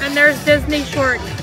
And there's Disney Shorts.